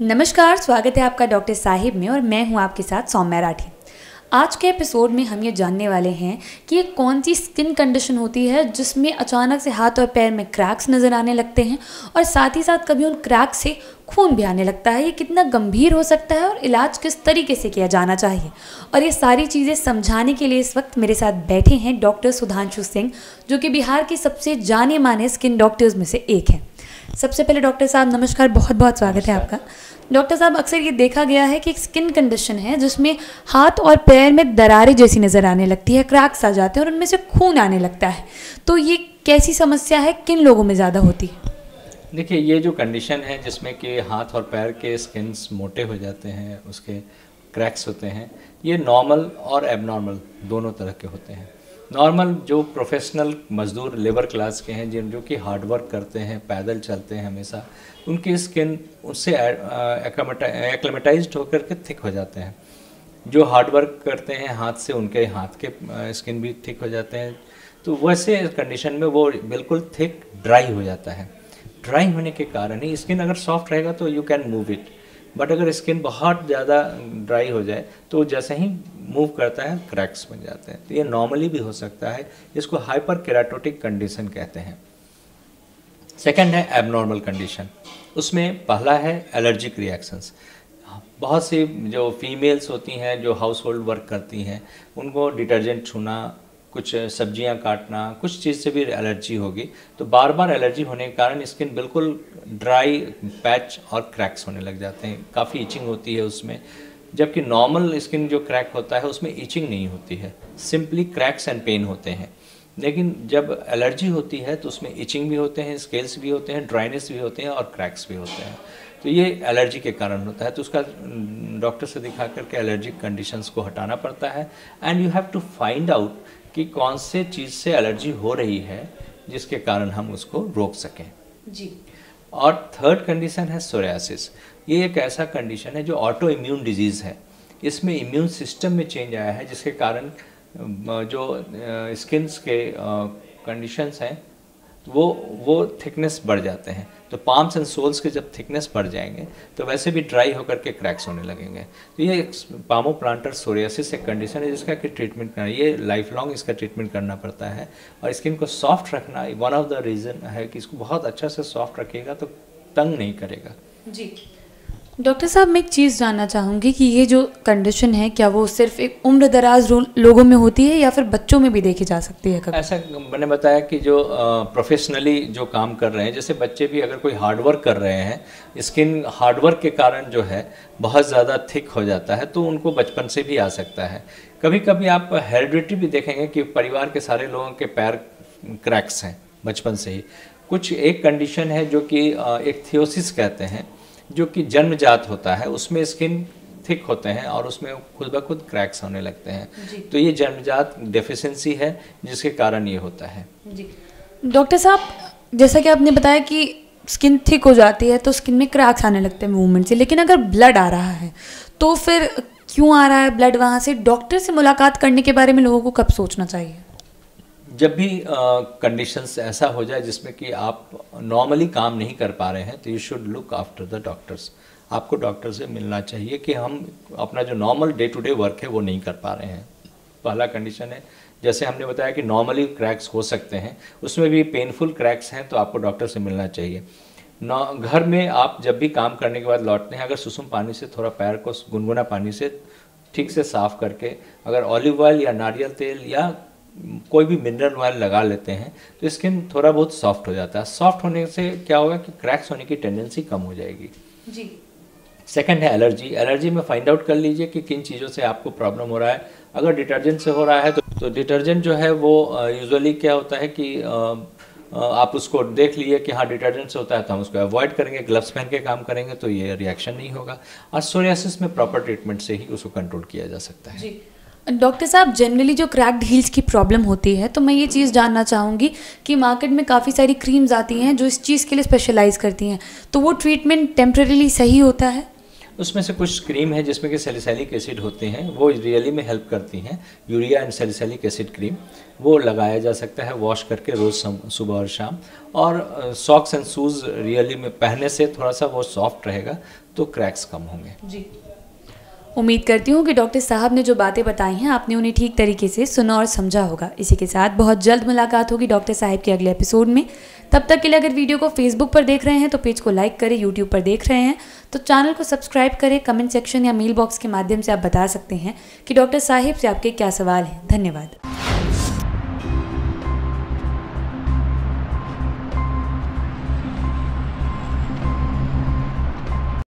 नमस्कार, स्वागत है आपका डॉक्टर साहिब में और मैं हूँ आपके साथ सौम्या राठी। आज के एपिसोड में हम ये जानने वाले हैं कि ये कौन सी स्किन कंडीशन होती है जिसमें अचानक से हाथ और पैर में क्रैक्स नज़र आने लगते हैं और साथ ही साथ कभी उन क्रैक्स से खून भी आने लगता है। ये कितना गंभीर हो सकता है और इलाज किस तरीके से किया जाना चाहिए? और ये सारी चीज़ें समझाने के लिए इस वक्त मेरे साथ बैठे हैं डॉक्टर सुधांशु सिंह, जो कि बिहार के सबसे जाने माने स्किन डॉक्टर्स में से एक हैं। सबसे पहले डॉक्टर साहब, नमस्कार बहुत बहुत स्वागत है आपका। डॉक्टर साहब, अक्सर ये देखा गया है कि एक स्किन कंडीशन है जिसमें हाथ और पैर में दरारें जैसी नज़र आने लगती है, क्रैक्स आ जाते हैं और उनमें से खून आने लगता है। तो ये कैसी समस्या है? किन लोगों में ज़्यादा होती है? देखिए, ये जो कंडीशन है जिसमें कि हाथ और पैर के स्किन्स मोटे हो जाते हैं, उसके क्रैक्स होते हैं, ये नॉर्मल और एबनॉर्मल दोनों तरह के होते हैं। नॉर्मल जो प्रोफेशनल मजदूर लेबर क्लास के हैं, जिन जो कि हार्ड वर्क करते हैं, पैदल चलते हैं हमेशा, उनकी स्किन उससे एक्लेमेटाइज होकर के थिक हो जाते हैं। जो हार्ड वर्क करते हैं, हाथ से उनके हाथ के स्किन भी थिक हो जाते हैं। तो वैसे कंडीशन में वो बिल्कुल थिक ड्राई हो जाता है। ड्राई होने के कारण ही स्किन अगर सॉफ्ट रहेगा तो you can move it but अगर स्किन बहुत ज़्यादा ड्राई हो जाए तो जैसे ही मूव करता है क्रैक्स बन जाते हैं। तो ये नॉर्मली भी हो सकता है। इसको हाइपर केराटोटिक कंडीशन कहते हैं। सेकेंड है एबनॉर्मल कंडीशन उसमें पहला है एलर्जिक रिएक्शंस बहुत सी जो फीमेल्स होती हैं, जो हाउस होल्ड वर्क करती हैं, उनको डिटर्जेंट छूना कुछ सब्ज़ियाँ काटना, कुछ चीज़ से भी एलर्जी होगी। तो बार बार एलर्जी होने के कारण स्किन बिल्कुल ड्राई पैच और क्रैक्स होने लग जाते हैं। काफ़ी इचिंग होती है उसमें। जबकि नॉर्मल स्किन जो क्रैक होता है, उसमें इचिंग नहीं होती है। सिंपली क्रैक्स एंड पेन होते हैं। लेकिन जब एलर्जी होती है तो उसमें इचिंग भी होते हैं स्केल्स भी होते हैं ड्राइनेस भी होते हैं और क्रैक्स भी होते हैं। तो ये एलर्जी के कारण होता है। तो उसका डॉक्टर से दिखा करके एलर्जिक कंडीशंस को हटाना पड़ता है। And you have to find out कि कौन से चीज़ से एलर्जी हो रही है जिसके कारण हम उसको रोक सकें। जी। और थर्ड कंडीशन है सोरेसिस ये एक ऐसा कंडीशन है जो ऑटो इम्यून डिज़ीज़ है। इसमें इम्यून सिस्टम में चेंज आया है जिसके कारण जो स्किन्स के कंडीशंस हैं वो वो थिकनेस बढ़ जाते हैं। तो पाम्स एंड सोल्स के जब थिकनेस बढ़ जाएँगे तो वैसे भी ड्राई होकर के क्रैक्स होने लगेंगे। तो ये पामो प्लांटर सोरियासिस एक कंडीशन है जिसका कि ट्रीटमेंट करना, ये लाइफ लॉन्ग इसका ट्रीटमेंट करना पड़ता है। और स्किन को सॉफ्ट रखना वन ऑफ़ द रीज़न है कि इसको बहुत अच्छा से सॉफ्ट रखेगा तो तंग नहीं करेगा। जी। डॉक्टर साहब, मैं एक चीज़ जानना चाहूँगी कि ये जो कंडीशन है, क्या वो सिर्फ़ एक उम्र दराज लोगों में होती है या फिर बच्चों में भी देखी जा सकती है कभी? ऐसा मैंने बताया कि जो प्रोफेशनली जो काम कर रहे हैं, जैसे बच्चे भी अगर कोई हार्डवर्क कर रहे हैं स्किन हार्डवर्क के कारण जो है, बहुत ज़्यादा थिक हो जाता है तो उनको बचपन से भी आ सकता है। कभी कभी आप हेरिडिटी भी देखेंगे कि परिवार के सारे लोगों के पैर क्रैक्स हैं, बचपन से ही। कुछ एक कंडीशन है जो कि एक थियोसिस कहते हैं। जो कि जन्मजात होता है उसमें स्किन थिक होते हैं और उसमें खुद ब खुद क्रैक्स होने लगते हैं। तो ये जन्मजात डेफिशिएंसी है जिसके कारण ये होता है। डॉक्टर साहब जैसा कि आपने बताया कि स्किन थिक हो जाती है तो स्किन में क्रैक्स आने लगते हैं मूवमेंट से लेकिन अगर ब्लड आ रहा है तो फिर क्यों आ रहा है ब्लड वहाँ से डॉक्टर से मुलाकात करने के बारे में लोगों को कब सोचना चाहिए? जब भी कंडीशंस ऐसा हो जाए जिसमें कि आप नॉर्मली काम नहीं कर पा रहे हैं तो you should look after the doctors आपको डॉक्टर से मिलना चाहिए कि हम अपना जो normal day to day work है, वो नहीं कर पा रहे हैं। पहला कंडीशन है, जैसे हमने बताया कि नॉर्मली क्रैक्स हो सकते हैं, उसमें भी पेनफुल क्रैक्स हैं तो आपको डॉक्टर से मिलना चाहिए। घर में आप जब भी काम करने के बाद लौटते हैं, अगर सुसुम पानी से, थोड़ा पैर को गुनगुना पानी से, ठीक से साफ़ करके, अगर ऑलिव ऑयल या नारियल तेल या कोई भी मिनरल ऑयल लगा लेते हैं तो स्किन थोड़ा बहुत सॉफ्ट हो जाता है। सॉफ्ट होने से क्या होगा कि क्रैक्स होने की टेंडेंसी कम हो जाएगी। जी। सेकंड है एलर्जी एलर्जी में फाइंड आउट कर लीजिए कि किन चीज़ों से आपको प्रॉब्लम हो रहा है। अगर डिटर्जेंट से हो रहा है तो, तो डिटर्जेंट जो है वो यूजुअली क्या होता है कि आप उसको देख लिए कि हाँ डिटर्जेंट से होता है तो हम उसको अवॉइड करेंगे ग्लव्स पहन के काम करेंगे तो ये रिएक्शन नहीं होगा। और सोरियासिस में प्रॉपर ट्रीटमेंट से ही उसको कंट्रोल किया जा सकता है। जी। डॉक्टर साहब जनरली जो क्रैक्ड हील्स की प्रॉब्लम होती है तो मैं ये चीज़ जानना चाहूँगी कि मार्केट में काफ़ी सारी क्रीम्स आती हैं जो इस चीज़ के लिए स्पेशलाइज करती हैं। तो वो ट्रीटमेंट टेम्प्रेरीली सही होता है? उसमें से कुछ क्रीम है जिसमें कि सेलिसैलिक एसिड होते हैं। वो रियली में हेल्प करती हैं। Urea and salicylic acid cream वो लगाया जा सकता है वॉश करके रोज़ सुबह और शाम। और सॉक्स एंड शूज़ रियली में पहनने से थोड़ा सा वो सॉफ्ट रहेगा तो क्रैक्स कम होंगे। जी। उम्मीद करती हूँ कि डॉक्टर साहब ने जो बातें बताई हैं, आपने उन्हें ठीक तरीके से सुना और समझा होगा। इसी के साथ बहुत जल्द मुलाकात होगी डॉक्टर साहब के अगले एपिसोड में। तब तक के लिए अगर वीडियो को फेसबुक पर देख रहे हैं तो पेज को लाइक करें यूट्यूब पर देख रहे हैं। तो चैनल को सब्सक्राइब करें कमेंट सेक्शन या मेल बॉक्स के माध्यम से आप बता सकते हैं कि डॉक्टर साहिब से आपके क्या सवाल हैं। धन्यवाद।